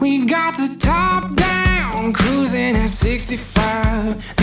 We got the top down, cruising at 65.